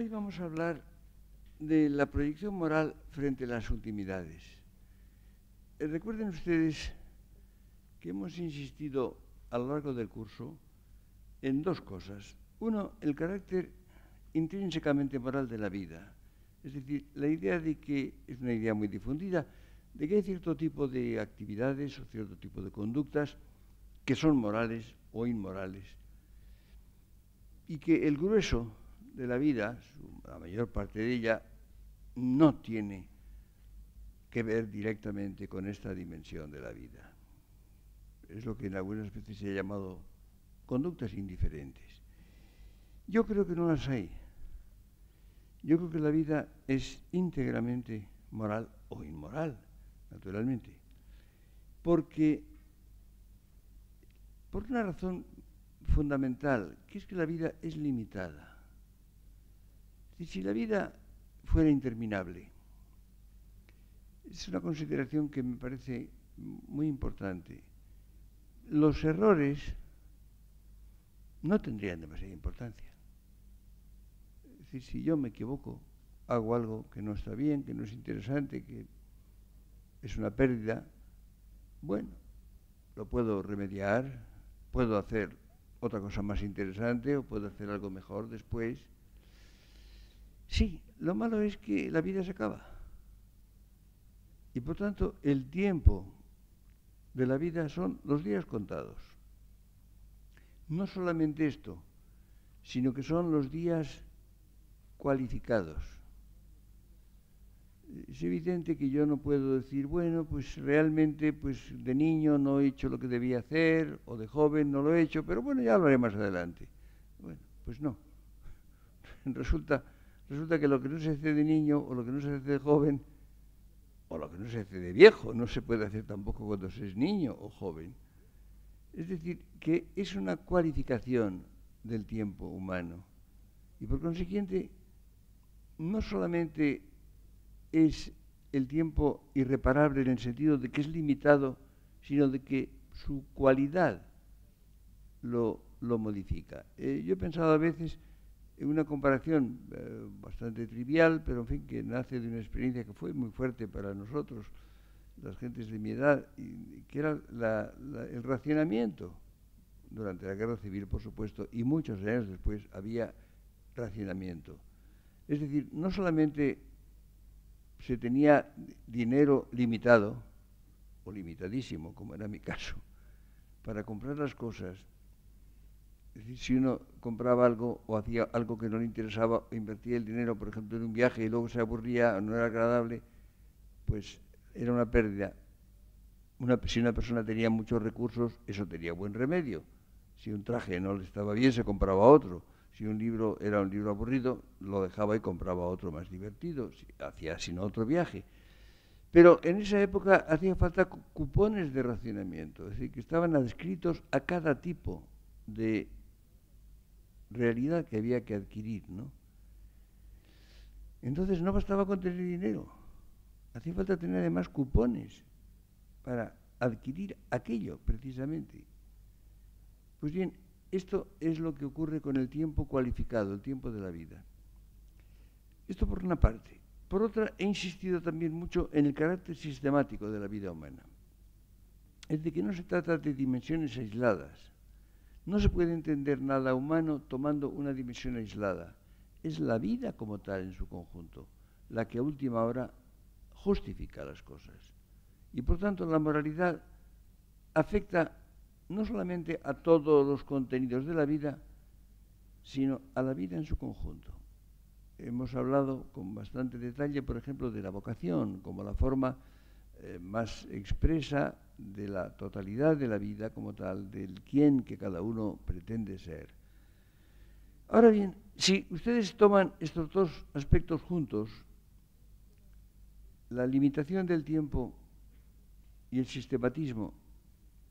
Hoy vamos a hablar de la proyección moral frente a las intimidades. Eh, recuerden ustedes que hemos insistido a lo largo del curso en dos cosas. Uno, el carácter intrínsecamente moral de la vida. Es decir, la idea de que, es una idea muy difundida, de que hay cierto tipo de actividades o cierto tipo de conductas que son morales o inmorales. Y que el grueso de la vida, la mayor parte de ella, no tiene que ver directamente con esta dimensión de la vida. Es lo que en algunas veces se ha llamado conductas indiferentes. Yo creo que no las hay. Yo creo que la vida es íntegramente moral o inmoral, naturalmente. Porque, por una razón fundamental, que es que la vida es limitada. Y si la vida fuera interminable, es una consideración que me parece muy importante. Los errores no tendrían demasiada importancia. Es decir, si yo me equivoco, hago algo que no está bien, que no es interesante, que es una pérdida, bueno, lo puedo remediar, puedo hacer otra cosa más interesante o puedo hacer algo mejor después. Sí, lo malo es que la vida se acaba. Y por tanto, el tiempo de la vida son los días contados. No solamente esto, sino que son los días cualificados. Es evidente que yo no puedo decir, bueno, pues realmente pues de niño no he hecho lo que debía hacer, o de joven no lo he hecho, pero bueno, ya lo haré más adelante. Bueno, pues no. Resulta, resulta que lo que no se hace de niño, o lo que no se hace de joven, o lo que no se hace de viejo, no se puede hacer tampoco cuando se es niño o joven. Es decir, que es una cualificación del tiempo humano. Y por consiguiente, no solamente es el tiempo irreparable en el sentido de que es limitado, sino de que su cualidad lo, modifica. Eh, yo he pensado a veces una comparación eh, bastante trivial, pero en fin, que nace de una experiencia que fue muy fuerte para nosotros, las gentes de mi edad, que era el racionamiento. Durante la guerra civil, por supuesto, y muchos años después había racionamiento. Es decir, no solamente se tenía dinero limitado, o limitadísimo, como era mi caso, para comprar las cosas, es decir, si uno compraba algo o hacía algo que no le interesaba, o invertía el dinero, por ejemplo, en un viaje y luego se aburría, no era agradable, pues era una pérdida. si una persona tenía muchos recursos, eso tenía buen remedio. Si un traje no le estaba bien, se compraba otro. Si un libro era un libro aburrido, lo dejaba y compraba otro más divertido. Si, hacía sino otro viaje. Pero en esa época hacía falta cupones de racionamiento, es decir, que estaban adscritos a cada tipo de realidad que había que adquirir, ¿no? Entonces no bastaba con tener dinero, hacía falta tener además cupones para adquirir aquello precisamente. Pues bien, esto es lo que ocurre con el tiempo cualificado, el tiempo de la vida. Esto por una parte. Por otra, he insistido también mucho en el carácter sistemático de la vida humana. Es de que no se trata de dimensiones aisladas. No se puede entender nada humano tomando una dimensión aislada. Es la vida como tal en su conjunto la que a última hora justifica las cosas. Y por tanto la moralidad afecta no solamente a todos los contenidos de la vida, sino a la vida en su conjunto. Hemos hablado con bastante detalle, por ejemplo, de la vocación como la forma eh, más expresa de la totalidad de la vida como tal, del quién que cada uno pretende ser. Ahora bien, si ustedes toman estos dos aspectos juntos, la limitación del tiempo y el sistematismo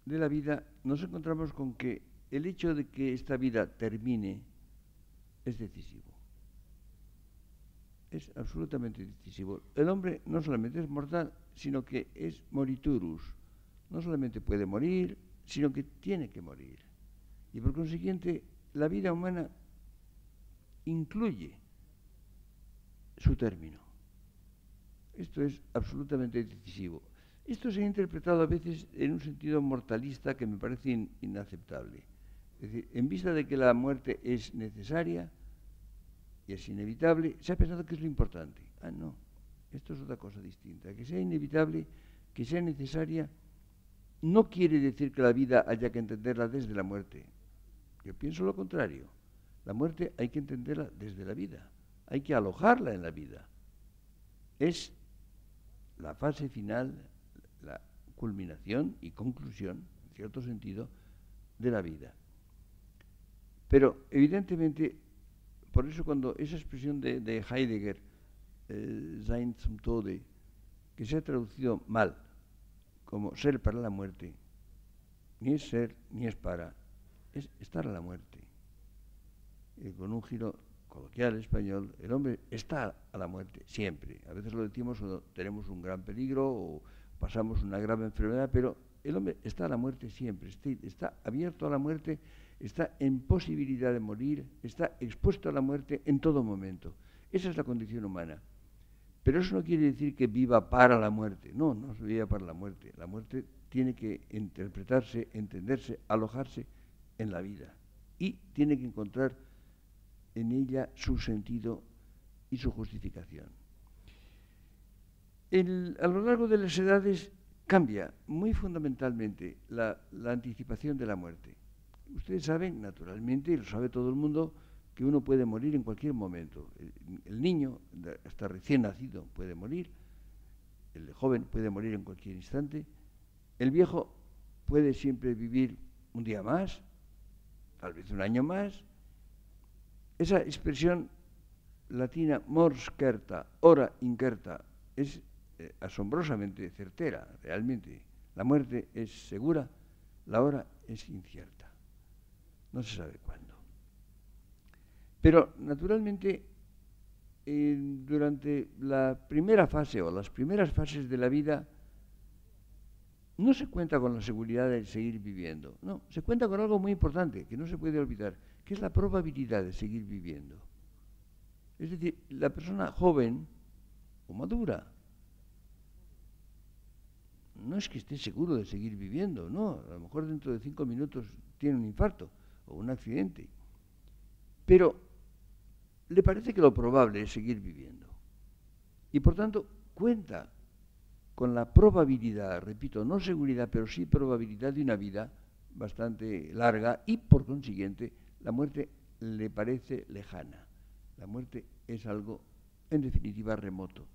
de la vida, nos encontramos con que el hecho de que esta vida termine es decisivo. Es absolutamente decisivo. El hombre no solamente es mortal, sino que es moriturus. No solamente puede morir, sino que tiene que morir. Y por consiguiente, la vida humana incluye su término. Esto es absolutamente decisivo. Esto se ha interpretado a veces en un sentido mortalista que me parece inaceptable. Es decir, en vista de que la muerte es necesaria y es inevitable, se ha pensado que es lo importante. Ah, no, esto es otra cosa distinta. Que sea inevitable, que sea necesaria, no quiere decir que la vida haya que entenderla desde la muerte. Yo pienso lo contrario. La muerte hay que entenderla desde la vida. Hay que alojarla en la vida. Es la fase final, la culminación y conclusión, en cierto sentido, de la vida. Pero evidentemente, por eso cuando esa expresión de, Heidegger, eh, Sein zum Tode, que se ha traducido mal como ser para la muerte, ni es ser ni es para, es estar a la muerte. Y con un giro coloquial español, el hombre está a la muerte siempre. A veces lo decimos cuando tenemos un gran peligro o pasamos una grave enfermedad, pero el hombre está a la muerte siempre, está, abierto a la muerte, está en posibilidad de morir, está expuesto a la muerte en todo momento. Esa es la condición humana. Pero eso no quiere decir que viva para la muerte. No, no se viva para la muerte. La muerte tiene que interpretarse, entenderse, alojarse en la vida. Y tiene que encontrar en ella su sentido y su justificación. a lo largo de las edades cambia muy fundamentalmente la, anticipación de la muerte. Ustedes saben, naturalmente, y lo sabe todo el mundo, que uno puede morir en cualquier momento. El, niño, hasta recién nacido, puede morir, el joven puede morir en cualquier instante, el viejo puede siempre vivir un día más, tal vez un año más, esa expresión latina mors certa, hora incerta, es eh, asombrosamente certera, realmente. La muerte es segura, la hora es incierta. No se sabe cuándo. Pero, naturalmente, durante la primera fase o las primeras fases de la vida, no se cuenta con la seguridad de seguir viviendo. No, se cuenta con algo muy importante que no se puede olvidar, que es la probabilidad de seguir viviendo. Es decir, la persona joven o madura no es que esté seguro de seguir viviendo, no, a lo mejor dentro de cinco minutos tiene un infarto o un accidente, pero le parece que lo probable es seguir viviendo. Y por tanto cuenta con la probabilidad, repito, no seguridad, pero sí probabilidad de una vida bastante larga y por consiguiente la muerte le parece lejana. La muerte es algo, en definitiva, remoto.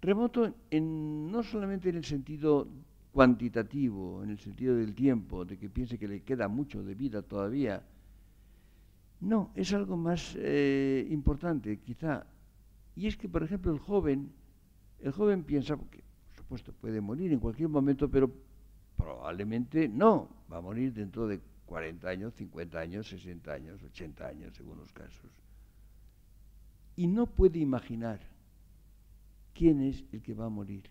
Remoto en, no solamente en el sentido cuantitativo, en el sentido del tiempo, de que piense que le queda mucho de vida todavía. No, es algo más eh, importante, quizá. Y es que, por ejemplo, el joven, el joven piensa, que por supuesto puede morir en cualquier momento, pero probablemente no, va a morir dentro de 40 años, 50 años, 60 años, 80 años, según los casos. Y no puede imaginar quién es el que va a morir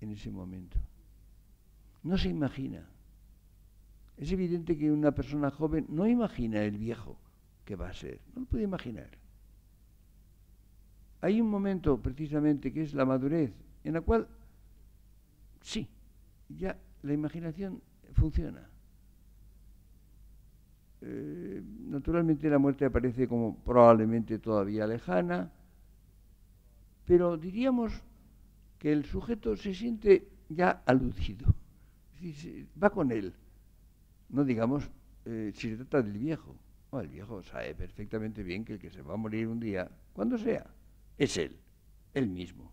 en ese momento. No se imagina. Es evidente que una persona joven no imagina el viejo que va a ser, no lo puede imaginar. Hay un momento precisamente que es la madurez, en la cual sí, ya la imaginación funciona. Eh, naturalmente la muerte aparece como probablemente todavía lejana, pero diríamos que el sujeto se siente ya aludido, va con él. No digamos eh, si se trata del viejo. el viejo sabe perfectamente bien que el que se va a morir un día, cuando sea, es él, él mismo.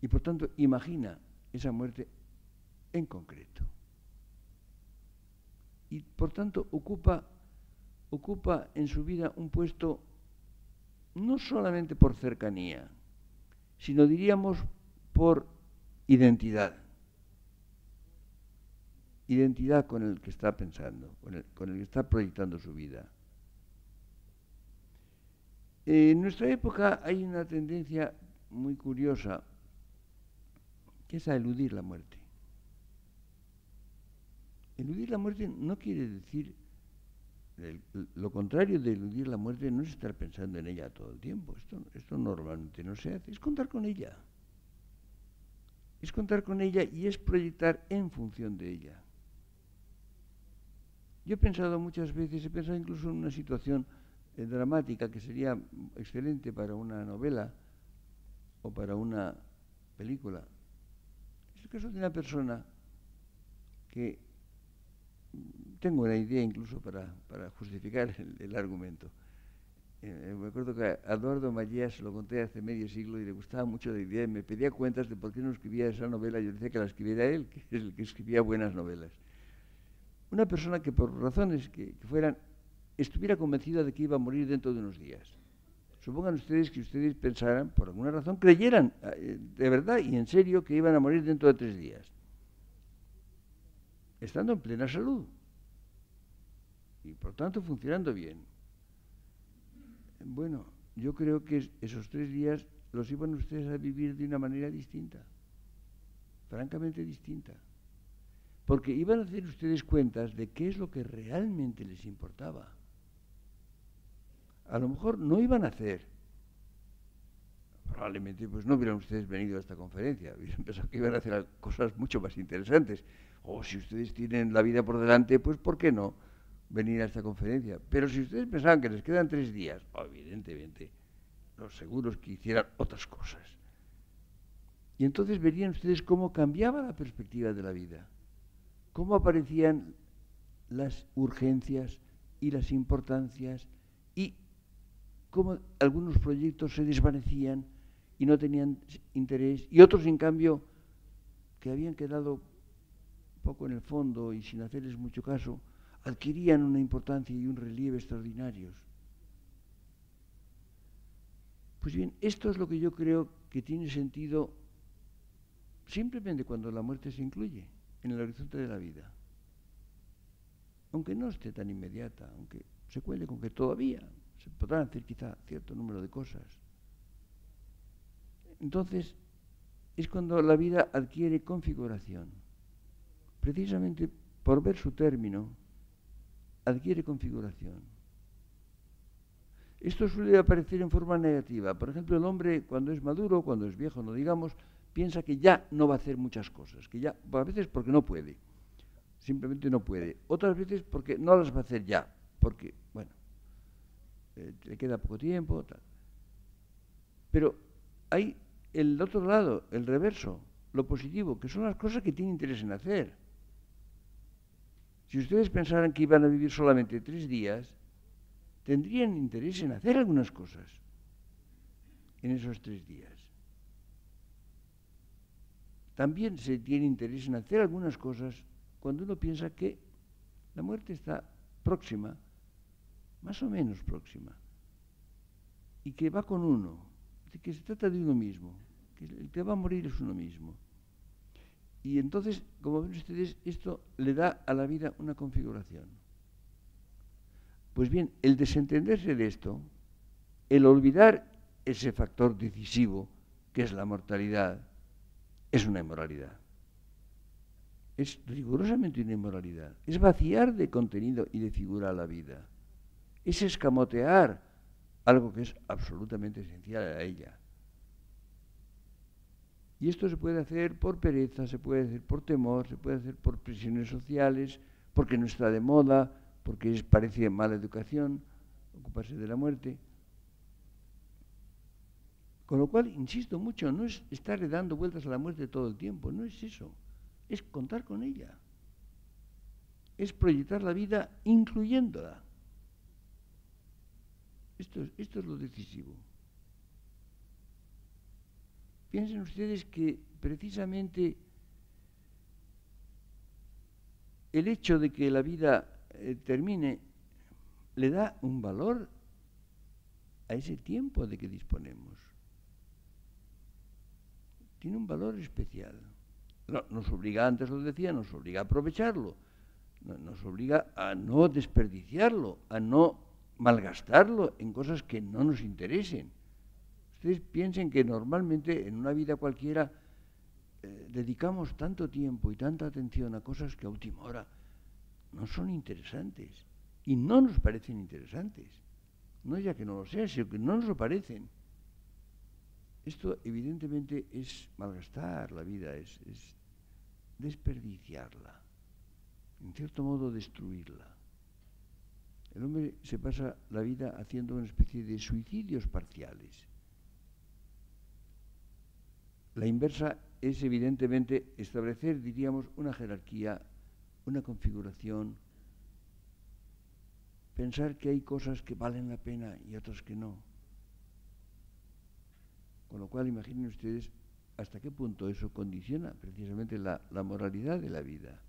Y por tanto imagina esa muerte en concreto y por tanto ocupa, ocupa en su vida un puesto no solamente por cercanía, sino diríamos por identidad. Identidad con el que está pensando, con el, que está proyectando su vida. En nuestra época hay una tendencia muy curiosa, que es a eludir la muerte. Eludir la muerte no quiere decir lo contrario de eludir la muerte no es estar pensando en ella todo el tiempo. Esto, esto normalmente no se hace. Es contar con ella. Es contar con ella y es proyectar en función de ella. Yo he pensado muchas veces, he pensado incluso en una situación eh, dramática que sería excelente para una novela o para una película. Es el caso de una persona que tengo una idea incluso para, justificar el, argumento. Eh, me acuerdo que a Eduardo Mallías lo conté hace medio siglo y le gustaba mucho la idea y me pedía cuentas de por qué no escribía esa novela. Yo decía que la escribiera él, que es el que escribía buenas novelas. Una persona que por razones que, fueran, estuviera convencida de que iba a morir dentro de unos días. Supongan ustedes que ustedes pensaran, por alguna razón, creyeran eh, de verdad y en serio que iban a morir dentro de tres días estando en plena salud y por tanto funcionando bien. Bueno, yo creo que esos tres días los iban ustedes a vivir de una manera distinta, francamente distinta, porque iban a hacer ustedes cuentas de qué es lo que realmente les importaba. A lo mejor no iban a hacer, probablemente pues no hubieran ustedes venido a esta conferencia, hubieran pensado que iban a hacer cosas mucho más interesantes, o si ustedes tienen la vida por delante, pues ¿por qué no venir a esta conferencia? Pero si ustedes pensaban que les quedan tres días, evidentemente, los seguros que hicieran otras cosas. Y entonces verían ustedes cómo cambiaba la perspectiva de la vida, cómo aparecían las urgencias y las importancias y cómo algunos proyectos se desvanecían y no tenían interés y otros, en cambio, que habían quedado poco en el fondo y sin hacerles mucho caso, adquirían una importancia y un relieve extraordinarios. Pues bien, esto es lo que yo creo que tiene sentido simplemente cuando la muerte se incluye en el horizonte de la vida. Aunque no esté tan inmediata, aunque se cuele con que todavía se podrán hacer quizá cierto número de cosas. Entonces, es cuando la vida adquiere configuración precisamente por ver su término, adquiere configuración. Esto suele aparecer en forma negativa. Por ejemplo, el hombre cuando es maduro, cuando es viejo, no digamos, piensa que ya no va a hacer muchas cosas, que ya, a veces porque no puede, simplemente no puede. Otras veces porque no las va a hacer ya, porque, bueno, eh, le queda poco tiempo, tal. Pero hay el otro lado, el reverso, lo positivo, que son las cosas que tiene interés en hacer. Si ustedes pensaran que iban a vivir solamente tres días, tendrían interés en hacer algunas cosas en esos tres días. También se tiene interés en hacer algunas cosas cuando uno piensa que la muerte está próxima, más o menos próxima, y que va con uno, que se trata de uno mismo, que el que va a morir es uno mismo. Y entonces, como ven ustedes, esto le da a la vida una configuración. Pues bien, el desentenderse de esto, el olvidar ese factor decisivo que es la mortalidad, es una inmoralidad. Es rigurosamente una inmoralidad. Es vaciar de contenido y de figura la vida. Es escamotear algo que es absolutamente esencial a ella. Y esto se puede hacer por pereza, se puede hacer por temor, se puede hacer por presiones sociales, porque no está de moda, porque es, parece mala educación ocuparse de la muerte. Con lo cual, insisto mucho, no es estar dando vueltas a la muerte todo el tiempo, no es eso, es contar con ella, es proyectar la vida incluyéndola. Esto esto es lo decisivo. Piensen ustedes que precisamente el hecho de que la vida eh, termine le da un valor a ese tiempo de que disponemos. Tiene un valor especial. nos obliga, antes lo decía, nos obliga a aprovecharlo, nos obliga a no desperdiciarlo, a no malgastarlo en cosas que no nos interesen. Ustedes piensen que normalmente en una vida cualquiera eh, dedicamos tanto tiempo y tanta atención a cosas que a última hora no son interesantes. y no nos parecen interesantes. No ya que no lo sean, sino que no nos lo parecen. Esto evidentemente es malgastar la vida, es, es desperdiciarla, en cierto modo destruirla. El hombre se pasa la vida haciendo una especie de suicidios parciales. La inversa es evidentemente establecer, diríamos, una jerarquía, una configuración, pensar que hay cosas que valen la pena y otras que no. Con lo cual imaginen ustedes hasta qué punto eso condiciona precisamente la, la moralidad de la vida.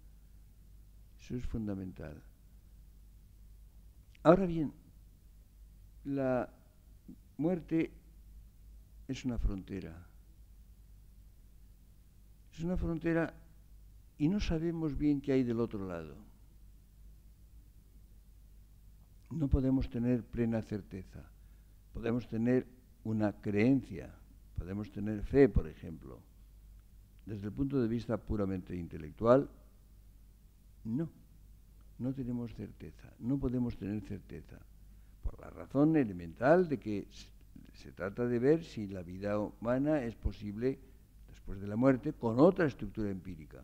Eso es fundamental. Ahora bien, la muerte es una frontera. Es una frontera y no sabemos bien qué hay del otro lado. No podemos tener plena certeza. Podemos tener una creencia, podemos tener fe, por ejemplo. Desde el punto de vista puramente intelectual, no, no tenemos certeza, no podemos tener certeza, por la razón elemental de que se trata de ver si la vida humana es posible después de la muerte con otra estructura empírica.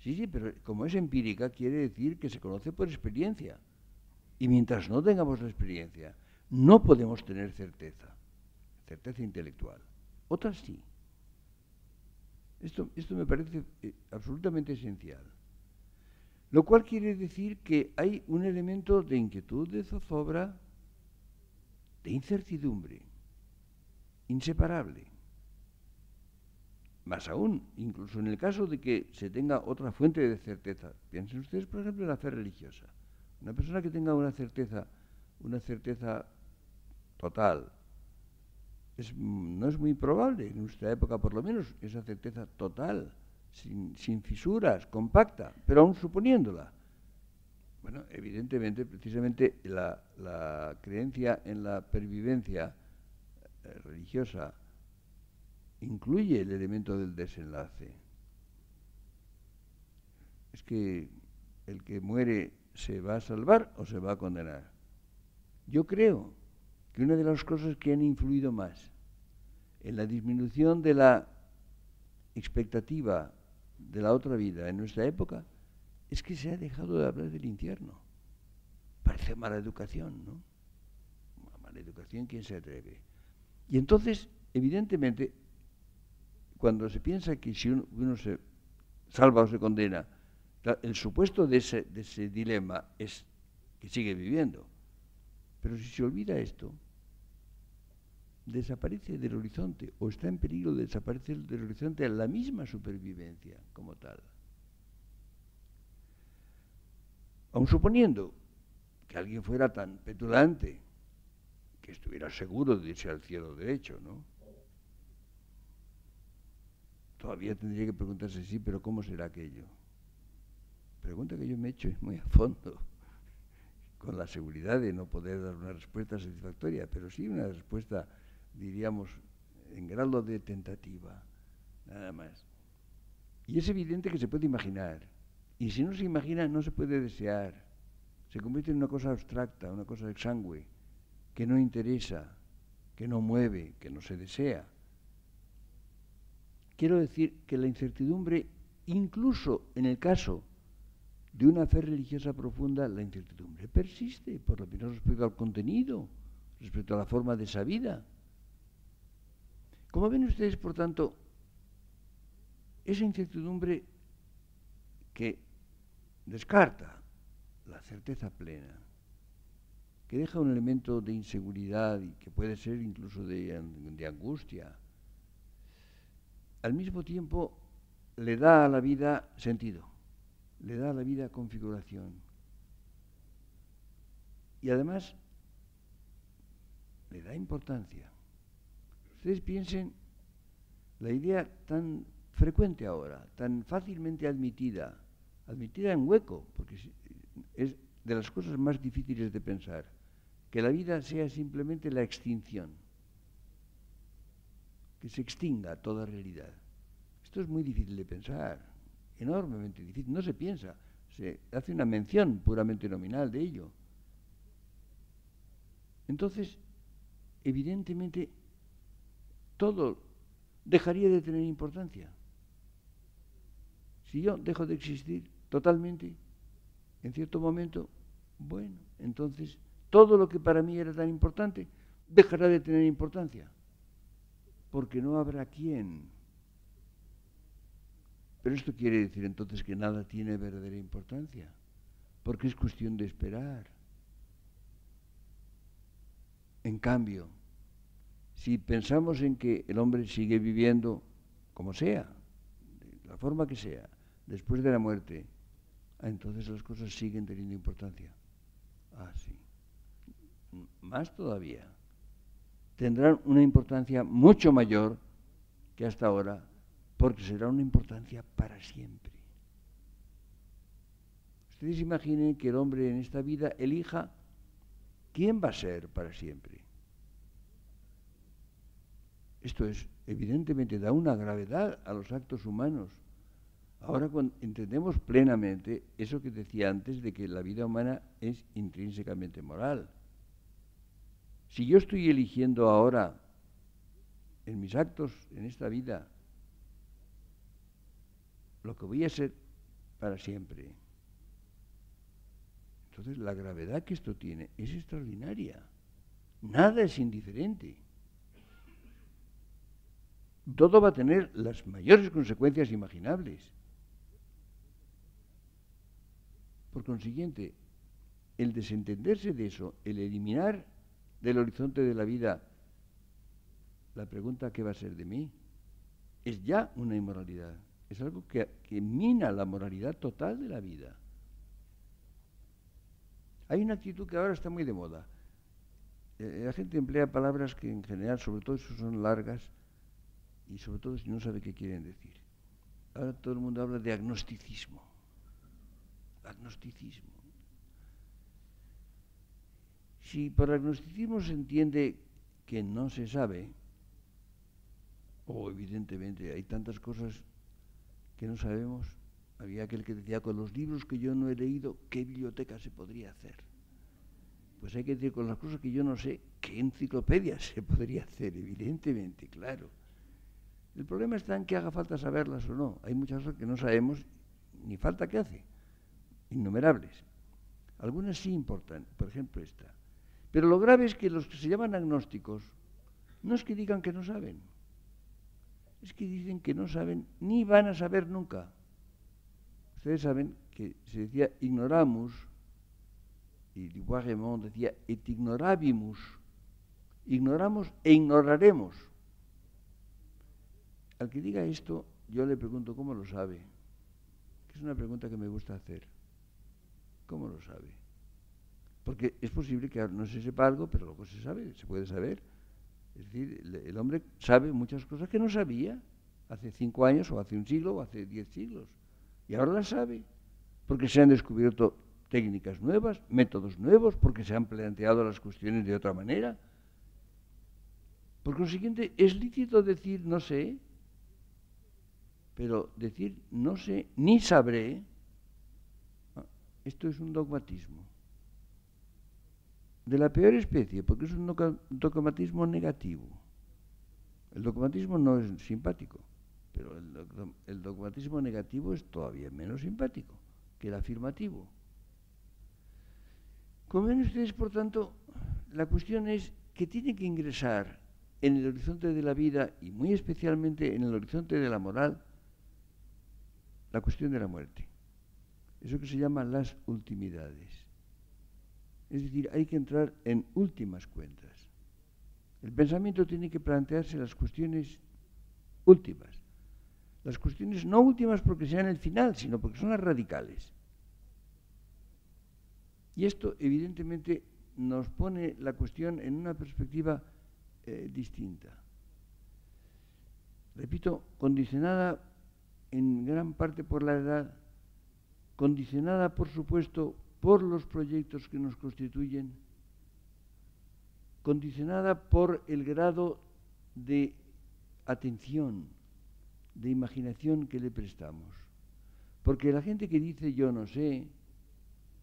Sí, sí, pero como es empírica quiere decir que se conoce por experiencia. Y mientras no tengamos la experiencia, no podemos tener certeza, certeza intelectual. Otras sí. Esto, esto me parece eh, absolutamente esencial. Lo cual quiere decir que hay un elemento de inquietud, de zozobra, de incertidumbre, inseparable. Más aún, incluso en el caso de que se tenga otra fuente de certeza. Piensen ustedes, por ejemplo, en la fe religiosa. Una persona que tenga una certeza, una certeza total, no es muy probable, en nuestra época por lo menos, esa certeza total, sin, fisuras, compacta, pero aún suponiéndola. Bueno, evidentemente, precisamente la, la creencia en la pervivencia eh, religiosa incluye el elemento del desenlace. Es que el que muere se va a salvar o se va a condenar. Yo creo que una de las cosas que han influido más en la disminución de la expectativa de la otra vida en nuestra época es que se ha dejado de hablar del infierno. Parece mala educación, ¿no? Mala educación, ¿quién se atreve? Y entonces, evidentemente, cuando se piensa que si uno, se salva o se condena, el supuesto de ese, de ese dilema es que sigue viviendo. Pero si se olvida esto, desaparece del horizonte o está en peligro de desaparecer del horizonte la misma supervivencia como tal. Aun suponiendo que alguien fuera tan petulante que estuviera seguro de irse al cielo derecho, ¿no? Todavía tendría que preguntarse, sí, pero ¿cómo será aquello? Pregunta que yo me he hecho muy a fondo, con la seguridad de no poder dar una respuesta satisfactoria, pero sí una respuesta, diríamos, en grado de tentativa, nada más. Y es evidente que se puede imaginar, y si no se imagina, no se puede desear. Se convierte en una cosa abstracta, una cosa exangüe, que no interesa, que no mueve, que no se desea. Quiero decir que la incertidumbre, incluso en el caso de una fe religiosa profunda, la incertidumbre persiste, por lo menos respecto al contenido, respecto a la forma de esa vida. Como ven ustedes, por tanto, esa incertidumbre que descarta la certeza plena, que deja un elemento de inseguridad y que puede ser incluso de, angustia, al mismo tiempo le da a la vida sentido, le da a la vida configuración. Y además le da importancia. Ustedes piensen la idea tan frecuente ahora, tan fácilmente admitida, admitida en hueco, porque es de las cosas más difíciles de pensar, que la vida sea simplemente la extinción que se extinga toda realidad. Esto es muy difícil de pensar, enormemente difícil. No se piensa, se hace una mención puramente nominal de ello. entonces, evidentemente, todo dejaría de tener importancia. Si yo dejo de existir totalmente, en cierto momento, bueno, entonces todo lo que para mí era tan importante dejará de tener importancia, porque no habrá quien. Pero esto quiere decir entonces que nada tiene verdadera importancia, porque es cuestión de esperar. En cambio, si pensamos en que el hombre sigue viviendo como sea, de la forma que sea, después de la muerte, ah, entonces las cosas siguen teniendo importancia. Ah, sí. Más todavía. Tendrán una importancia mucho mayor que hasta ahora, porque será una importancia para siempre. Ustedes imaginen que el hombre en esta vida elija quién va a ser para siempre. Esto es, evidentemente, da una gravedad a los actos humanos. Ahora cuando entendemos plenamente eso que decía antes de que la vida humana es intrínsecamente moral. Si yo estoy eligiendo ahora en mis actos, en esta vida, lo que voy a ser para siempre, entonces la gravedad que esto tiene es extraordinaria. Nada es indiferente todo va a tener las mayores consecuencias imaginables. Por consiguiente, el desentenderse de eso, el eliminar del horizonte de la vida la pregunta ¿qué va a ser de mí? es ya una inmoralidad. Es algo que, mina la moralidad total de la vida. Hay una actitud que ahora está muy de moda. Eh, la gente emplea palabras que en general, sobre todo son largas, y sobre todo si no sabe qué quieren decir. Ahora todo el mundo habla de agnosticismo. Agnosticismo. Si por agnosticismo se entiende que no se sabe, o evidentemente hay tantas cosas que no sabemos, había aquel que decía, con los libros que yo no he leído, ¿qué biblioteca se podría hacer? Pues hay que decir, con las cosas que yo no sé, ¿qué enciclopedia se podría hacer? Evidentemente, claro. El problema está en que haga falta saberlas o no. Hay muchas cosas que no sabemos ni falta que hace. Innumerables. Algunas sí importan, por ejemplo esta. Pero lo grave es que los que se llaman agnósticos no es que digan que no saben, es que dicen que no saben ni van a saber nunca. Ustedes saben que se decía ignoramus, y Dubois decía et ignorabimus, ignoramos e ignoraremos. Al que diga esto, yo le pregunto cómo lo sabe. es una pregunta que me gusta hacer. ¿Cómo lo sabe? Porque es posible que no se sepa algo, pero luego se sabe, se puede saber. Es decir, el, hombre sabe muchas cosas que no sabía hace cinco años, o hace un siglo, o hace diez siglos. Y ahora las sabe, porque se han descubierto técnicas nuevas, métodos nuevos, porque se han planteado las cuestiones de otra manera. Por consiguiente, es lícito decir no sé, pero decir no sé ni sabré, ah, esto es un dogmatismo. De la peor especie, porque es un dogmatismo negativo. El dogmatismo no es simpático, pero el, dogmatismo negativo es todavía menos simpático que el afirmativo. Como ven ustedes, por tanto, la cuestión es que tiene que ingresar en el horizonte de la vida y muy especialmente en el horizonte de la moral la cuestión de la muerte. Eso que se llama las ultimidades. Es decir, hay que entrar en últimas cuentas. El pensamiento tiene que plantearse las cuestiones últimas. Las cuestiones no últimas porque sean el final, sino porque son las radicales. Y esto evidentemente nos pone la cuestión en una perspectiva eh, distinta. Repito, condicionada en gran parte por la edad, condicionada, por supuesto, por los proyectos que nos constituyen, condicionada por el grado de atención, de imaginación que le prestamos. Porque la gente que dice yo no sé,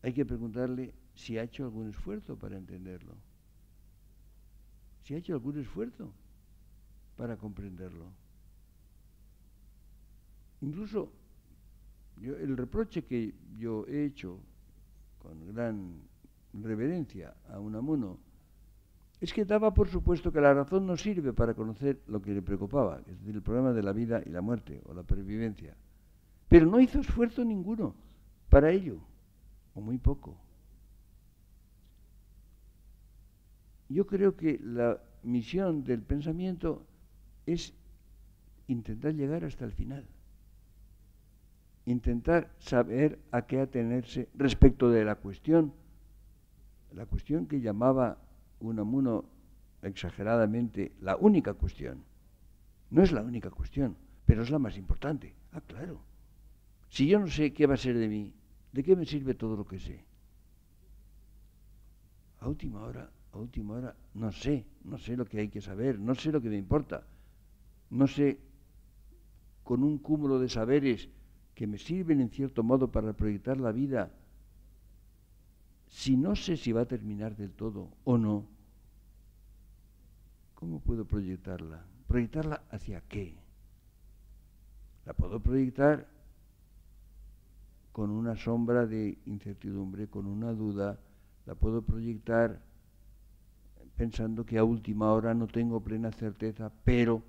hay que preguntarle si ha hecho algún esfuerzo para entenderlo. si ha hecho algún esfuerzo para comprenderlo. Incluso el reproche que yo he hecho con gran reverencia a Unamuno es que daba por supuesto que la razón no sirve para conocer lo que le preocupaba, es decir, el problema de la vida y la muerte o la pervivencia. Pero no hizo esfuerzo ninguno para ello, o muy poco. Yo creo que la misión del pensamiento es intentar llegar hasta el final intentar saber a qué atenerse respecto de la cuestión, la cuestión que llamaba Unamuno exageradamente la única cuestión. No es la única cuestión, pero es la más importante. Ah, claro. Si yo no sé qué va a ser de mí, ¿de qué me sirve todo lo que sé? A última hora, a última hora, no sé, no sé lo que hay que saber, no sé lo que me importa. No sé, con un cúmulo de saberes que me sirven en cierto modo para proyectar la vida, si no sé si va a terminar del todo o no, ¿cómo puedo proyectarla? ¿Proyectarla hacia qué? La puedo proyectar con una sombra de incertidumbre, con una duda, la puedo proyectar pensando que a última hora no tengo plena certeza, pero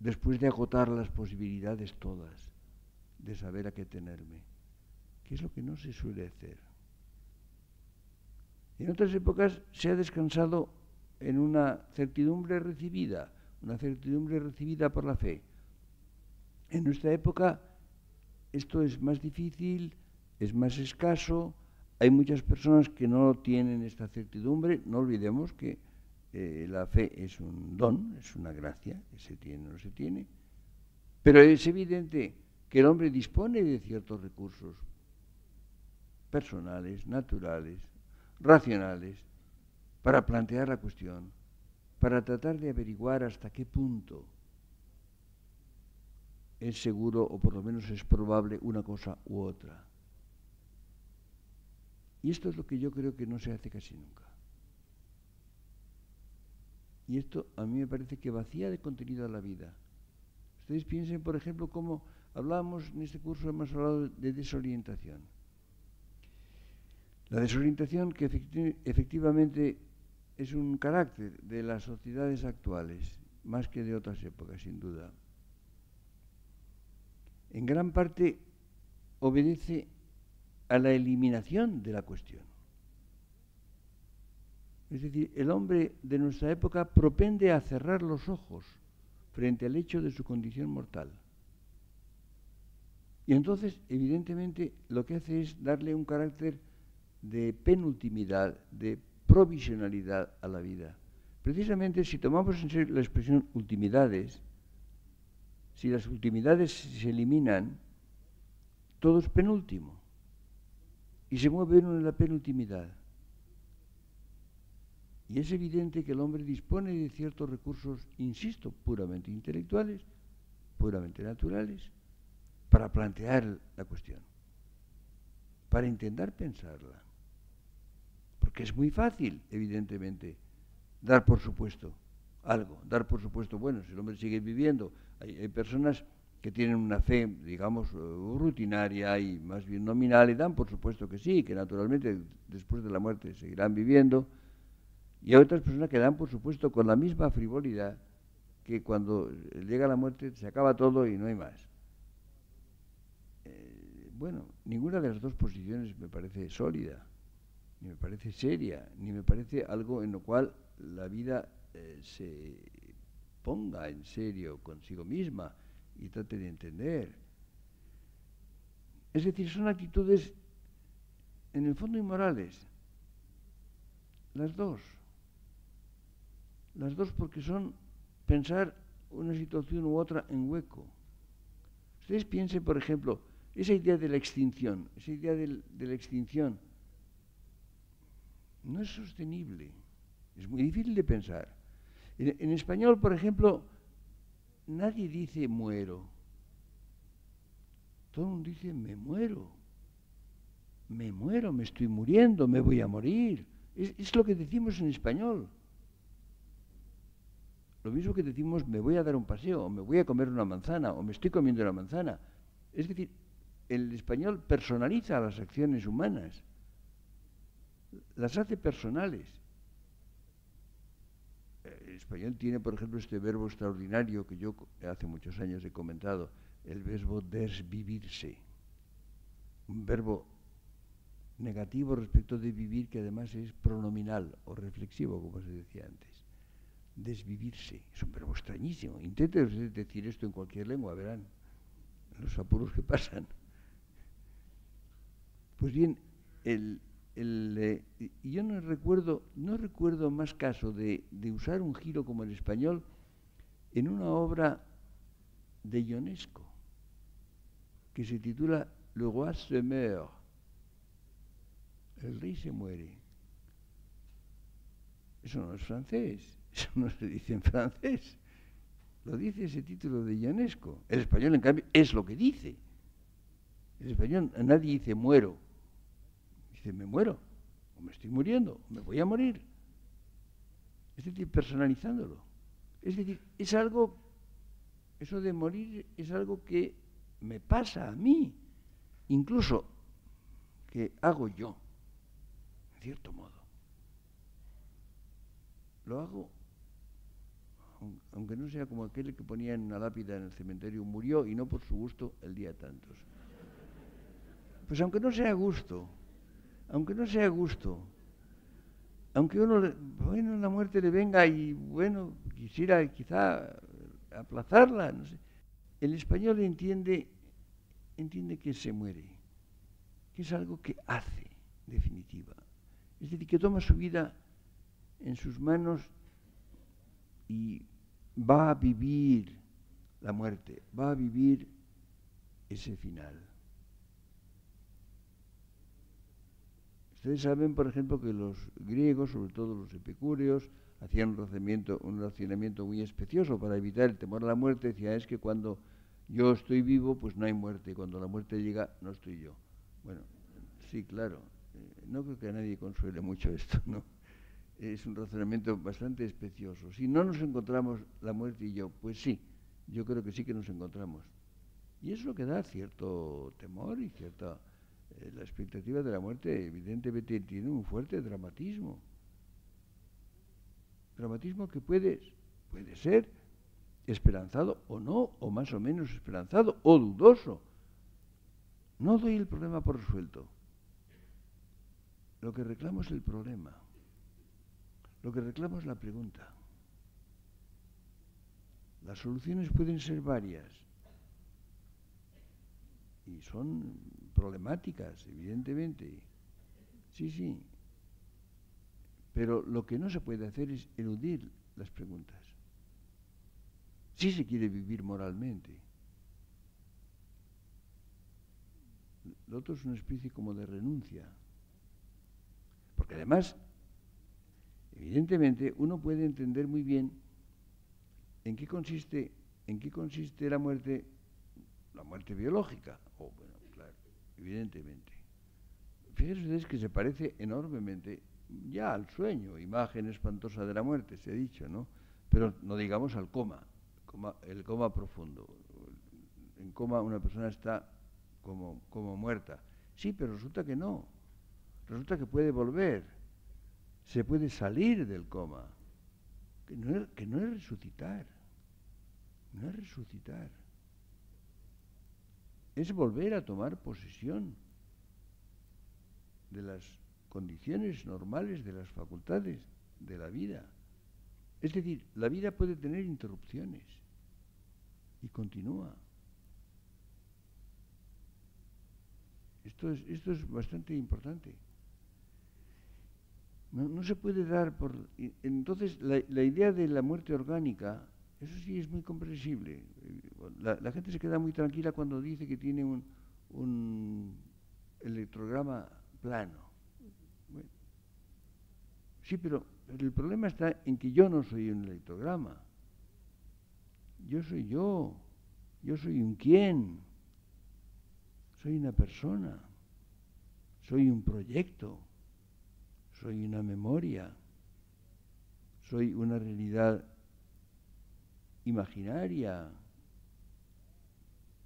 después de agotar las posibilidades todas, de saber a qué tenerme, que es lo que no se suele hacer. En otras épocas se ha descansado en una certidumbre recibida, una certidumbre recibida por la fe. En nuestra época esto es más difícil, es más escaso, hay muchas personas que no tienen esta certidumbre, no olvidemos que eh, la fe es un don, es una gracia, que se tiene o no se tiene, pero es evidente que el hombre dispone de ciertos recursos personales, naturales, racionales, para plantear la cuestión, para tratar de averiguar hasta qué punto es seguro o por lo menos es probable una cosa u otra. Y esto es lo que yo creo que no se hace casi nunca. Y esto a mí me parece que vacía de contenido a la vida. Ustedes piensen, por ejemplo, cómo Hablamos en este curso, hemos hablado de desorientación. La desorientación que efectivamente es un carácter de las sociedades actuales, más que de otras épocas, sin duda. En gran parte obedece a la eliminación de la cuestión. Es decir, el hombre de nuestra época propende a cerrar los ojos frente al hecho de su condición mortal. Y entonces, evidentemente, lo que hace es darle un carácter de penultimidad, de provisionalidad a la vida. Precisamente si tomamos en serio la expresión ultimidades, si las ultimidades se eliminan, todo es penúltimo. Y se mueve uno en la penultimidad. Y es evidente que el hombre dispone de ciertos recursos, insisto, puramente intelectuales, puramente naturales, para plantear la cuestión, para intentar pensarla. Porque es muy fácil, evidentemente, dar por supuesto algo, dar por supuesto, bueno, si el hombre sigue viviendo, hay, personas que tienen una fe, digamos, eh, rutinaria y más bien nominal y dan por supuesto que sí, que naturalmente después de la muerte seguirán viviendo, y hay otras personas que dan por supuesto con la misma frivolidad que cuando llega la muerte se acaba todo y no hay más bueno, ninguna de las dos posiciones me parece sólida, ni me parece seria, ni me parece algo en lo cual la vida eh, se ponga en serio consigo misma y trate de entender. Es decir, son actitudes en el fondo inmorales. Las dos. Las dos porque son pensar una situación u otra en hueco. Ustedes piensen, por ejemplo, esa idea de la extinción, esa idea de, la extinción, no es sostenible. Es muy difícil de pensar. En, español, por ejemplo, nadie dice muero. Todo el mundo dice me muero. Me muero, me estoy muriendo, me voy a morir. Es, es lo que decimos en español. Lo mismo que decimos me voy a dar un paseo, o me voy a comer una manzana, o me estoy comiendo una manzana. Es decir, el español personaliza las acciones humanas, las hace personales. El español tiene, por ejemplo, este verbo extraordinario que yo hace muchos años he comentado, el verbo desvivirse, un verbo negativo respecto de vivir que además es pronominal o reflexivo, como se decía antes. Desvivirse, es un verbo extrañísimo. Intente decir esto en cualquier lengua, verán los apuros que pasan. Pues bien, eh, yo no recuerdo, no recuerdo más caso de, de, usar un giro como el español en una obra de Ionesco que se titula Le roi se meurt. El rey se muere. Eso no es francés, eso no se dice en francés. Lo dice ese título de Ionesco. El español, en cambio, es lo que dice. El español, nadie dice muero. Me muero, o me estoy muriendo, o me voy a morir. Es decir, personalizándolo. Es decir, es algo, eso de morir es algo que me pasa a mí, incluso que hago yo, en cierto modo. Lo hago, aunque no sea como aquel que ponía en una lápida en el cementerio, murió y no por su gusto el día tantos. Pues aunque no sea gusto, aunque no sea gusto, aunque uno, bueno, la muerte le venga y, bueno, quisiera quizá aplazarla, no sé. El español entiende, entiende que se muere, que es algo que hace, definitiva. Es decir, que toma su vida en sus manos y va a vivir la muerte, va a vivir ese final. Ustedes saben, por ejemplo, que los griegos, sobre todo los epicúreos, hacían un razonamiento, racionamiento muy especioso para evitar el temor a la muerte. Decía, es que cuando yo estoy vivo, pues no hay muerte, y cuando la muerte llega, no estoy yo. Bueno, sí, claro. Eh, no creo que a nadie consuele mucho esto, ¿no? Es un razonamiento bastante especioso. Si no nos encontramos la muerte y yo, pues sí, yo creo que sí que nos encontramos. Y eso es lo que da cierto temor y cierta la expectativa de la muerte evidentemente tiene un fuerte dramatismo. Dramatismo que puede, puede ser esperanzado o no, o más o menos esperanzado, o dudoso. No doy el problema por resuelto. Lo que reclamo es el problema. Lo que reclamo es la pregunta. Las soluciones pueden ser varias y son problemáticas, evidentemente. Sí, sí. Pero lo que no se puede hacer es eludir las preguntas. Si se quiere vivir moralmente. Lo otro es una especie como de renuncia. Porque además, evidentemente, uno puede entender muy bien en qué consiste, en qué consiste la muerte, la muerte biológica, evidentemente. Fíjense ustedes que se parece enormemente ya al sueño, imagen espantosa de la muerte, se ha dicho, ¿no? Pero no digamos al coma, el coma profundo. En coma una persona está como, como muerta. Sí, pero resulta que no. Resulta que puede volver. Se puede salir del coma. Que no es, que no es resucitar. No es resucitar es volver a tomar posesión de las condiciones normales, de las facultades de la vida. Es decir, la vida puede tener interrupciones y continúa. Esto es, esto es bastante importante. No, se puede dar por... Entonces, la, la idea de la muerte orgánica eso sí es muy comprensible. La, gente se queda muy tranquila cuando dice que tiene un, electrograma plano. sí, pero el problema está en que yo no soy un electrograma. Yo soy yo. Yo soy un quién. Soy una persona. Soy un proyecto. Soy una memoria. Soy una realidad imaginaria,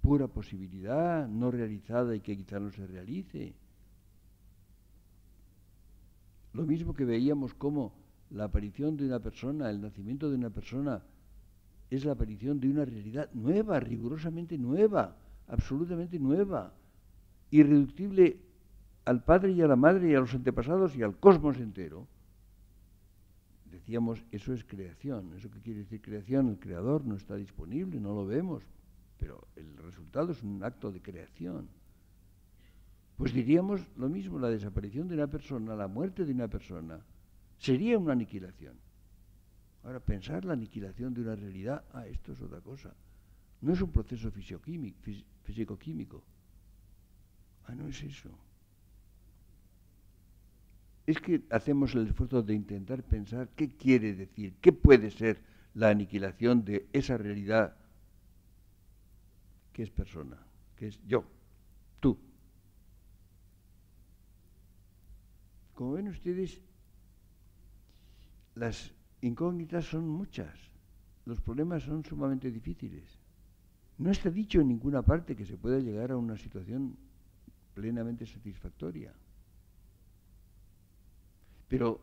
pura posibilidad, no realizada y que quizá no se realice. Lo mismo que veíamos como la aparición de una persona, el nacimiento de una persona, es la aparición de una realidad nueva, rigurosamente nueva, absolutamente nueva, irreductible al Padre y a la Madre y a los antepasados y al cosmos entero. Decíamos, eso es creación. ¿Eso qué quiere decir creación? El creador no está disponible, no lo vemos, pero el resultado es un acto de creación. Pues diríamos lo mismo, la desaparición de una persona, la muerte de una persona, sería una aniquilación. Ahora, pensar la aniquilación de una realidad, ah, esto es otra cosa. No es un proceso físico-químico. Ah, no es eso. Es que hacemos el esfuerzo de intentar pensar qué quiere decir, qué puede ser la aniquilación de esa realidad que es persona, que es yo, tú. Como ven ustedes, las incógnitas son muchas, los problemas son sumamente difíciles. No está dicho en ninguna parte que se pueda llegar a una situación plenamente satisfactoria. Pero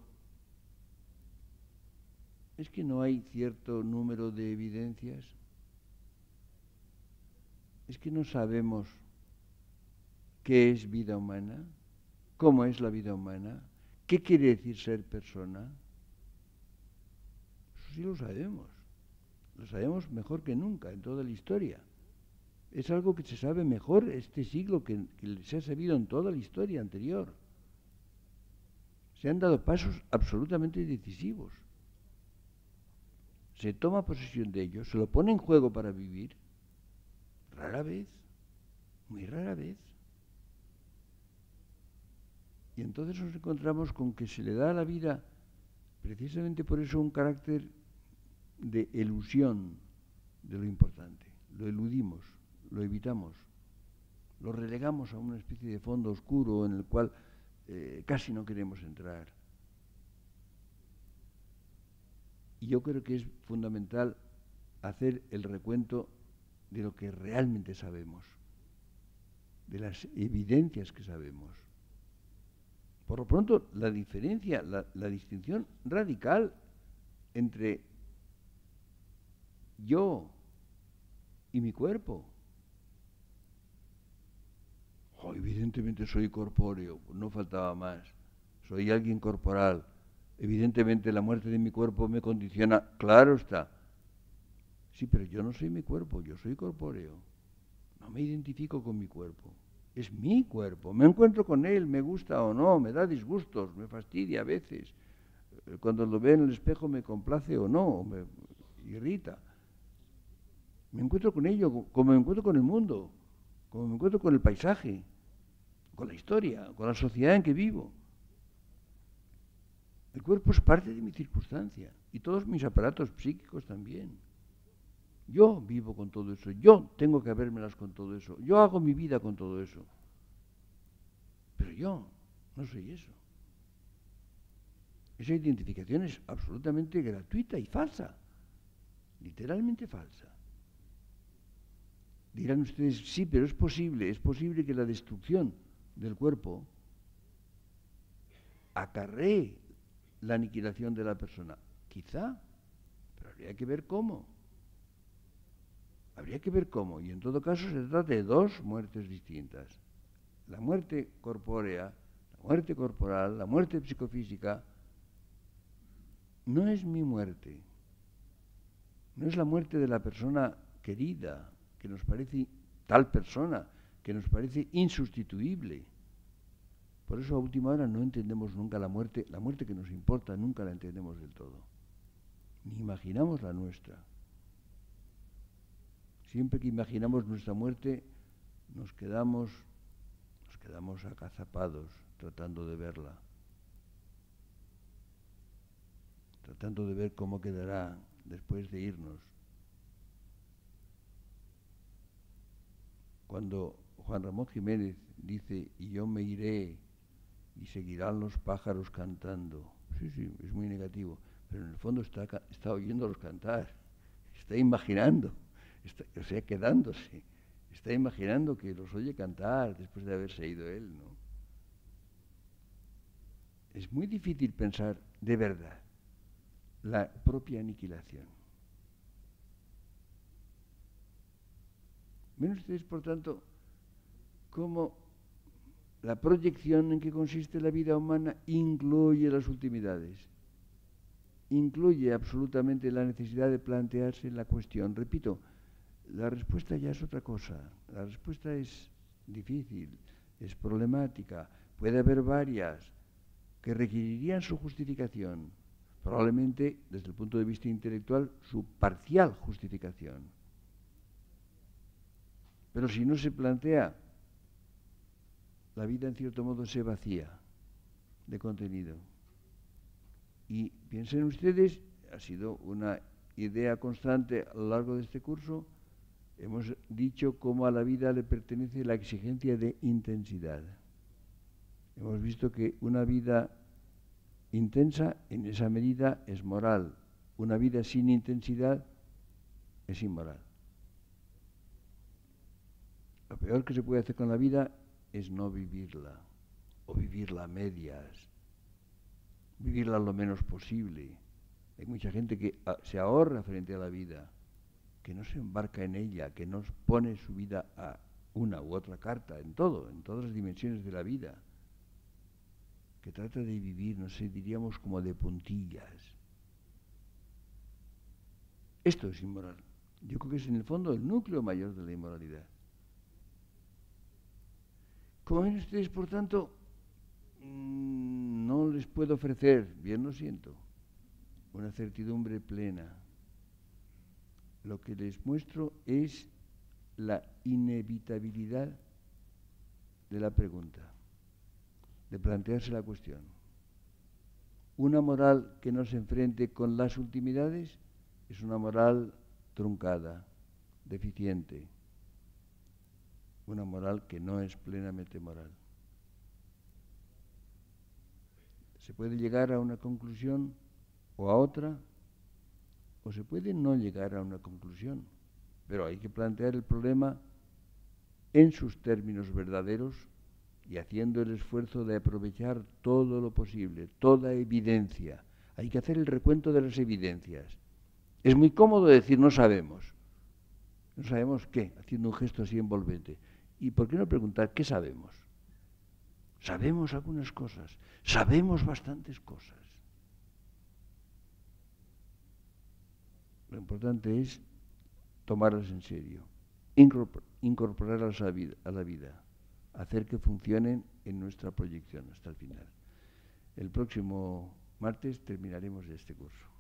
es que no hay cierto número de evidencias. Es que no sabemos qué es vida humana cómo es la vida humana, qué quiere decir ser persona. Eso sí lo sabemos. Lo sabemos mejor que nunca en toda la historia. Es algo que se sabe mejor este siglo que, se ha sabido en toda la historia anterior. Se han dado pasos absolutamente decisivos. Se toma posesión de ellos, se lo pone en juego para vivir. Rara vez, muy rara vez. Y entonces nos encontramos con que se le da a la vida, precisamente por eso, un carácter de ilusión de lo importante. Lo eludimos, lo evitamos, lo relegamos a una especie de fondo oscuro en el cual eh, casi no queremos entrar. Y yo creo que es fundamental hacer el recuento de lo que realmente sabemos, de las evidencias que sabemos. Por lo pronto, la diferencia, la, distinción radical entre yo y mi cuerpo. Evidentemente soy corpóreo, no faltaba más. Soy alguien corporal. Evidentemente la muerte de mi cuerpo me condiciona. Claro está. Sí, pero yo no soy mi cuerpo, yo soy corpóreo. No me identifico con mi cuerpo es mi cuerpo. Me encuentro con él, me gusta o no, me da disgustos, me fastidia a veces. Cuando lo veo en el espejo me complace o no, me irrita. Me encuentro con ello, como me encuentro con el mundo, como me encuentro con el paisaje, con la historia, con la sociedad en que vivo. El cuerpo es parte de mi circunstancia y todos mis aparatos psíquicos también. Yo vivo con todo eso, yo tengo que habérmelas con todo eso, yo hago mi vida con todo eso. Pero yo no soy eso. Esa identificación es absolutamente gratuita y falsa, literalmente falsa. Dirán ustedes, sí, pero es posible, es posible que la destrucción del cuerpo acarree la aniquilación de la persona. Quizá, pero habría que ver cómo. Habría que ver cómo, y en todo caso se trata de dos muertes distintas. La muerte corpórea, la muerte corporal, la muerte psicofísica, no es mi muerte, no es la muerte de la persona querida, que nos parece tal persona, que nos parece insustituible. Por eso a última hora no entendemos nunca la muerte, la muerte que nos importa nunca la entendemos del todo, ni imaginamos la nuestra. Siempre que imaginamos nuestra muerte, nos quedamos, nos quedamos acazapados tratando de verla, tratando de ver cómo quedará después de irnos. Cuando Juan Ramón Jiménez dice, y yo me iré y seguirán los pájaros cantando, sí, sí, es muy negativo, pero en el fondo está, oyéndolos cantar está imaginando, o sea, quedándose, está imaginando que los oye cantar después de haberse ido él, ¿no? Es muy difícil pensar de verdad la propia aniquilación. Ven ustedes, por tanto, cómo la proyección en que consiste la vida humana incluye las ultimidades, incluye absolutamente la necesidad de plantearse la cuestión. Repito, la respuesta ya es otra cosa, la respuesta es difícil, es problemática, puede haber varias que requerirían su justificación, probablemente desde el punto de vista intelectual su parcial justificación. Pero si no se plantea, la vida en cierto modo se vacía de contenido. Y piensen ustedes, ha sido una idea constante a lo largo de este curso, hemos dicho cómo a la vida le pertenece la exigencia de intensidad. Hemos visto que una vida intensa en esa medida es moral. Una vida sin intensidad es inmoral. Lo peor que se puede hacer con la vida es no vivirla o vivirla a medias, vivirla lo menos posible. Hay mucha gente que ah, se ahorra frente a la vida, que no se embarca en ella, que no pone su vida a una u otra carta, en todo, en todas las dimensiones de la vida que trata de vivir, no sé, diríamos como de puntillas. Esto es inmoral. Yo creo que es en el fondo el núcleo mayor de la inmoralidad. Como ven ustedes, por tanto, mm, no les puedo ofrecer, bien lo siento, una certidumbre plena. Lo que les muestro es la inevitabilidad de la pregunta de plantearse la cuestión. Una moral que no se enfrente con las ultimidades es una moral truncada, deficiente, una moral que no es plenamente moral. Se puede llegar a una conclusión o a otra, o se puede no llegar a una conclusión, pero hay que plantear el problema en sus términos verdaderos y haciendo el esfuerzo de aprovechar todo lo posible, toda evidencia. Hay que hacer el recuento de las evidencias. Es muy cómodo decir no sabemos. No sabemos qué, haciendo un gesto así envolvente. ¿Y por qué no preguntar qué sabemos? Sabemos algunas cosas, sabemos bastantes cosas. Lo importante es tomarlas en serio, incorporarlas a la vida hacer que funcionen en nuestra proyección hasta el final. El próximo martes terminaremos este curso.